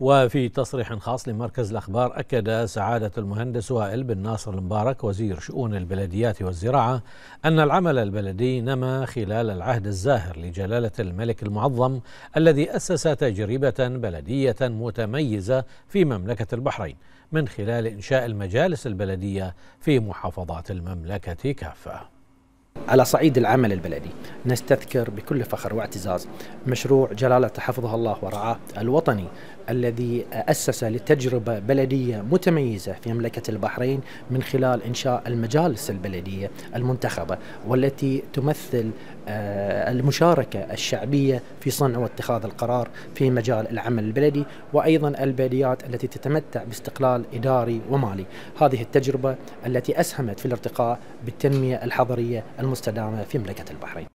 وفي تصريح خاص لمركز الأخبار أكد سعادة المهندس وائل بن ناصر المبارك وزير شؤون البلديات والزراعة أن العمل البلدي نما خلال العهد الزاهر لجلالة الملك المعظم الذي أسس تجربة بلدية متميزة في مملكة البحرين من خلال إنشاء المجالس البلدية في محافظات المملكة كافة. على صعيد العمل البلدي. نستذكر بكل فخر واعتزاز مشروع جلالة حفظه الله ورعاه الوطني الذي أسس لتجربة بلدية متميزة في مملكة البحرين من خلال إنشاء المجالس البلدية المنتخبة والتي تمثل آه، المشاركة الشعبية في صنع واتخاذ القرار في مجال العمل البلدي وأيضا البلديات التي تتمتع باستقلال إداري ومالي. هذه التجربة التي أسهمت في الارتقاء بالتنمية الحضرية المستدامة في مملكة البحرين.